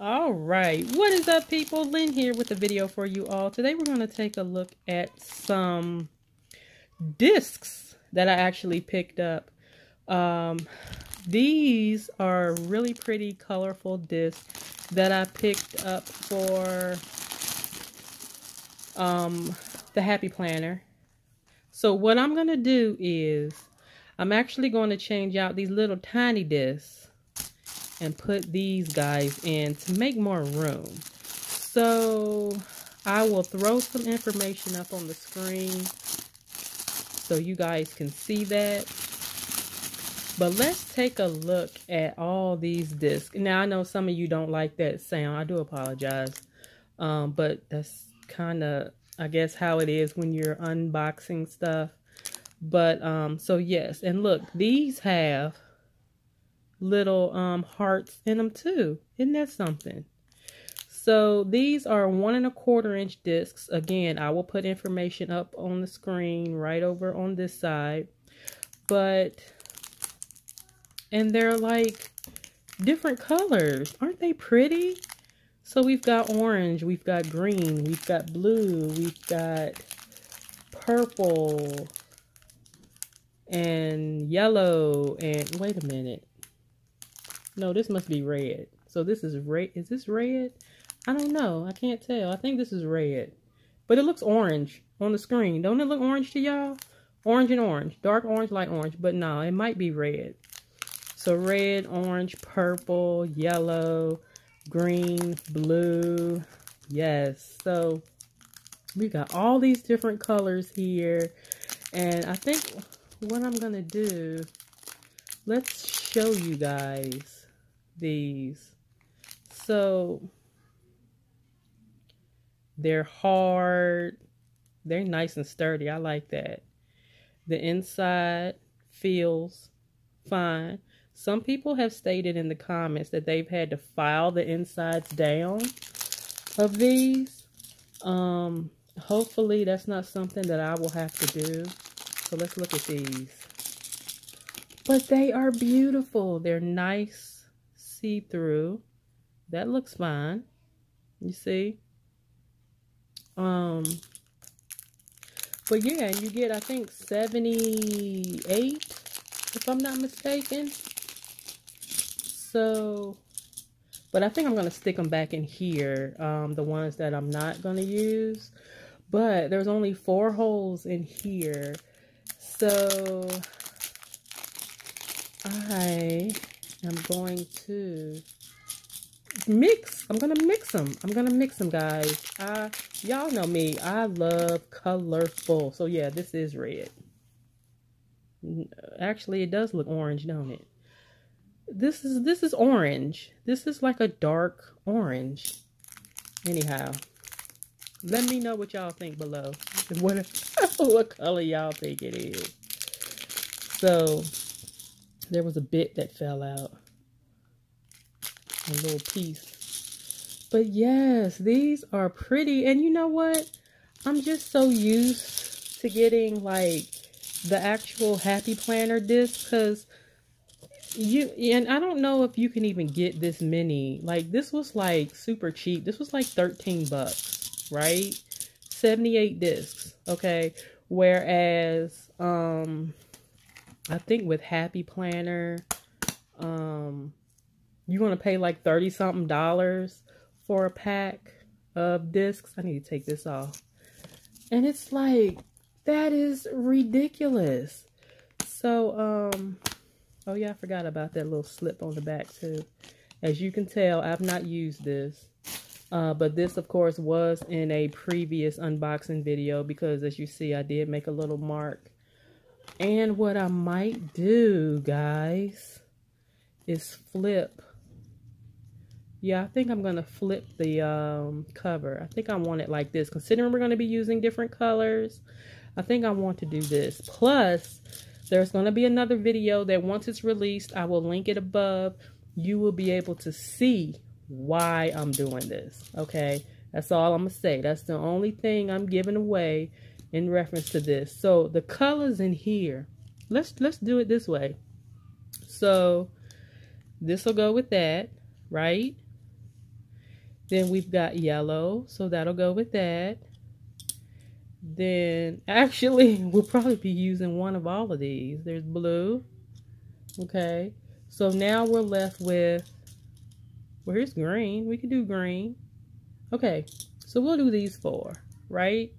All right, what is up people? Lynn here with a video for you all. Today we're going to take a look at some discs that I actually picked up. Um, these are really pretty colorful discs that I picked up for um, the Happy Planner. So what I'm going to do is I'm actually going to change out these little tiny discs and put these guys in to make more room. So I will throw some information up on the screen so you guys can see that. But let's take a look at all these discs. Now, I know some of you don't like that sound. I do apologize. Um, but that's kind of, I guess, how it is when you're unboxing stuff. But, um, so yes. And look, these have little um, hearts in them too. Isn't that something? So these are one and a quarter inch discs. Again, I will put information up on the screen right over on this side. But, and they're like different colors. Aren't they pretty? So we've got orange, we've got green, we've got blue, we've got purple and yellow and wait a minute. No, this must be red. So this is red. Is this red? I don't know. I can't tell. I think this is red. But it looks orange on the screen. Don't it look orange to y'all? Orange and orange. Dark orange, light orange. But no, it might be red. So red, orange, purple, yellow, green, blue. Yes. So we got all these different colors here. And I think what I'm going to do, let's show you guys these. So they're hard. They're nice and sturdy. I like that. The inside feels fine. Some people have stated in the comments that they've had to file the insides down of these. Um, hopefully that's not something that I will have to do. So let's look at these. But they are beautiful. They're nice see-through. That looks fine. You see? Um, but yeah, you get, I think, 78, if I'm not mistaken. So, but I think I'm going to stick them back in here, um, the ones that I'm not going to use. But there's only four holes in here. So, I I'm going to mix. I'm going to mix them. I'm going to mix them, guys. I Y'all know me. I love colorful. So, yeah, this is red. Actually, it does look orange, don't it? This is this is orange. This is like a dark orange. Anyhow, let me know what y'all think below. What, what color y'all think it is. So, there was a bit that fell out. A little piece. But yes, these are pretty. And you know what? I'm just so used to getting like the actual Happy Planner disc because you and I don't know if you can even get this many. Like this was like super cheap. This was like 13 bucks, right? 78 discs, okay? Whereas um I think with Happy Planner, um, you're going to pay like 30 something dollars for a pack of discs. I need to take this off. And it's like, that is ridiculous. So, um, oh yeah, I forgot about that little slip on the back too. As you can tell, I've not used this. Uh, but this, of course, was in a previous unboxing video because as you see, I did make a little mark and what I might do, guys, is flip. Yeah, I think I'm going to flip the um, cover. I think I want it like this. Considering we're going to be using different colors, I think I want to do this. Plus, there's going to be another video that once it's released, I will link it above. You will be able to see why I'm doing this, okay? That's all I'm going to say. That's the only thing I'm giving away in reference to this. So the colors in here, let's let's do it this way. So this will go with that, right? Then we've got yellow, so that'll go with that. Then actually we'll probably be using one of all of these. There's blue. Okay. So now we're left with well here's green. We could do green. Okay. So we'll do these four, right?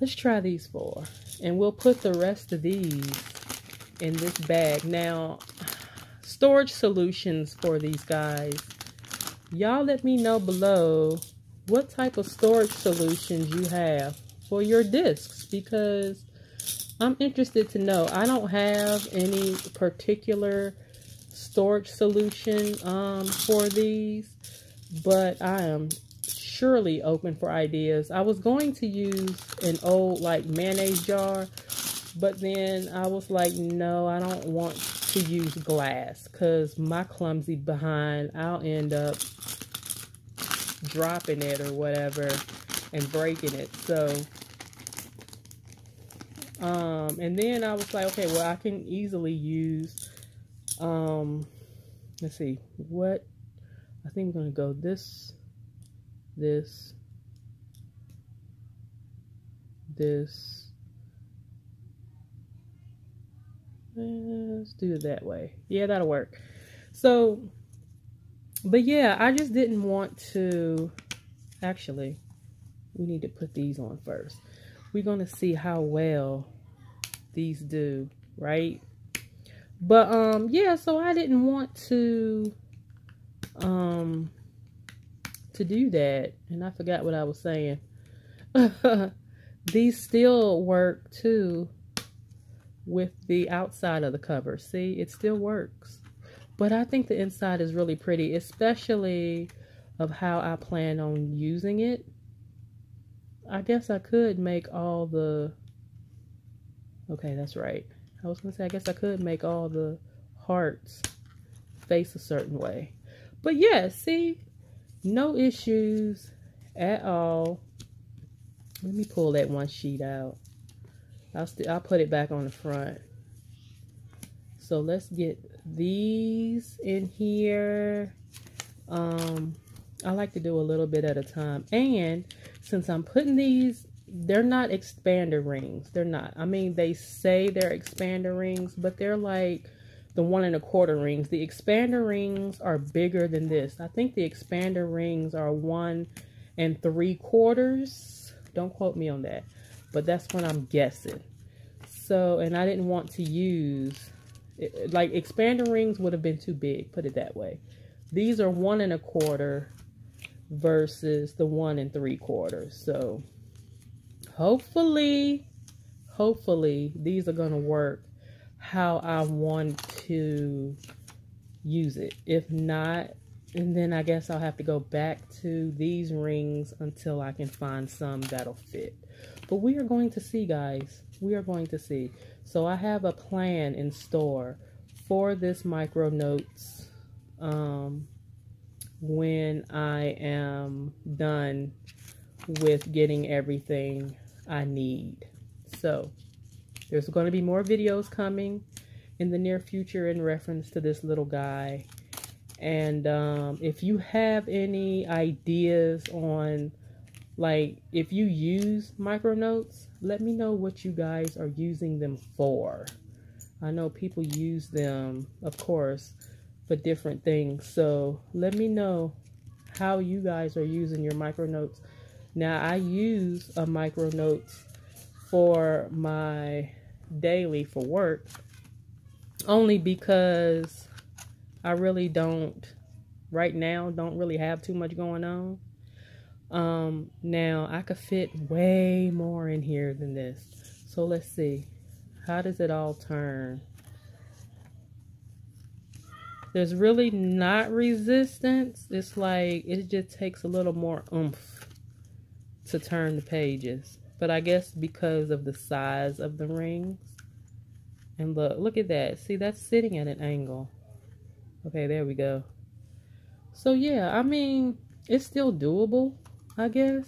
Let's try these four. And we'll put the rest of these in this bag. Now, storage solutions for these guys. Y'all let me know below what type of storage solutions you have for your discs because I'm interested to know. I don't have any particular storage solution um, for these, but I am surely open for ideas. I was going to use an old like mayonnaise jar, but then I was like, no, I don't want to use glass because my clumsy behind, I'll end up dropping it or whatever and breaking it. So um, and then I was like, okay, well, I can easily use, um, let's see, what, I think going to go this, this, this, let's do it that way. Yeah, that'll work. So, but yeah, I just didn't want to, actually, we need to put these on first we're going to see how well these do, right? But, um, yeah, so I didn't want to, um, to do that. And I forgot what I was saying. these still work, too, with the outside of the cover. See, it still works. But I think the inside is really pretty, especially of how I plan on using it. I guess I could make all the, okay, that's right. I was going to say, I guess I could make all the hearts face a certain way. But yeah, see, no issues at all. Let me pull that one sheet out. I'll, I'll put it back on the front. So let's get these in here. Um, I like to do a little bit at a time. And since I'm putting these, they're not expander rings. They're not. I mean, they say they're expander rings, but they're like the one and a quarter rings. The expander rings are bigger than this. I think the expander rings are one and three quarters. Don't quote me on that, but that's what I'm guessing. So, and I didn't want to use, eh, eh, like expander rings would have been too big, put it that way. These are one and a quarter versus the one and three quarters. So hopefully, hopefully these are going to work how I want to use it. If not, and then I guess I'll have to go back to these rings until I can find some that'll fit. But we are going to see, guys. We are going to see. So I have a plan in store for this micro notes um, when I am done with getting everything I need. So there's going to be more videos coming in the near future in reference to this little guy. And um, if you have any ideas on like if you use micronotes, let me know what you guys are using them for. I know people use them, of course, for different things. So let me know how you guys are using your micro notes. Now I use a micro notes for my daily for work only because I really don't right now don't really have too much going on. Um, now I could fit way more in here than this. So let's see. How does it all turn? There's really not resistance. It's like it just takes a little more oomph to turn the pages. But I guess because of the size of the rings. And look, look at that. See, that's sitting at an angle. Okay, there we go. So yeah, I mean, it's still doable, I guess.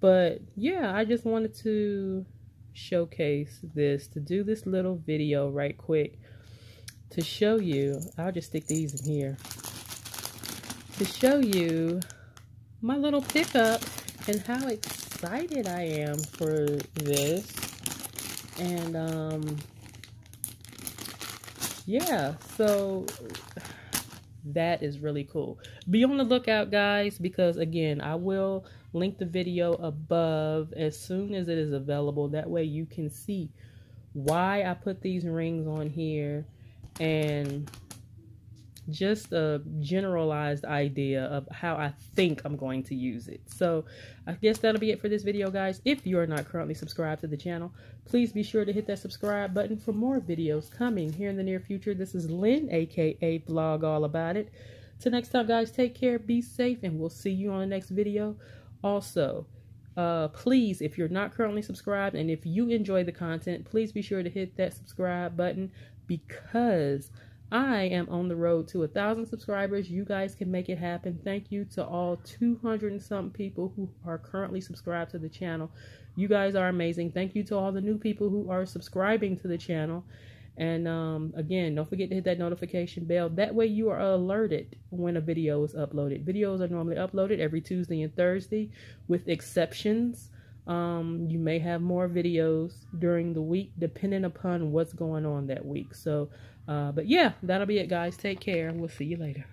But yeah, I just wanted to showcase this, to do this little video right quick to show you, I'll just stick these in here, to show you my little pickup and how excited I am for this. And, um, yeah, so that is really cool. Be on the lookout, guys, because again, I will link the video above as soon as it is available. That way you can see why I put these rings on here and just a generalized idea of how I think I'm going to use it. So I guess that'll be it for this video, guys. If you are not currently subscribed to the channel, please be sure to hit that subscribe button for more videos coming here in the near future. This is Lynn, aka Vlog All About It. Till next time, guys, take care, be safe, and we'll see you on the next video. Also, uh, please, if you're not currently subscribed and if you enjoy the content, please be sure to hit that subscribe button because I am on the road to a thousand subscribers. You guys can make it happen. Thank you to all 200 and some people who are currently subscribed to the channel. You guys are amazing. Thank you to all the new people who are subscribing to the channel. And um, again, don't forget to hit that notification bell. That way you are alerted when a video is uploaded. Videos are normally uploaded every Tuesday and Thursday with exceptions. Um, you may have more videos during the week depending upon what's going on that week. So uh, but yeah, that'll be it, guys. Take care. We'll see you later.